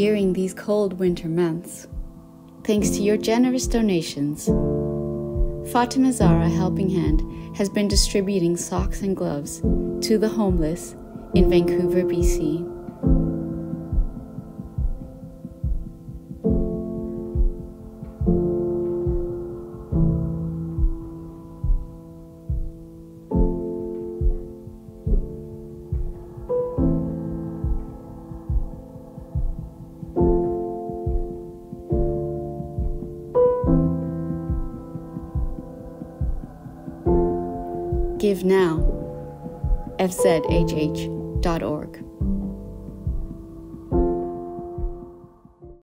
during these cold winter months. Thanks to your generous donations, Fatima Zahra Helping Hand has been distributing socks and gloves to the homeless in Vancouver, BC. Give now. fzhh.org.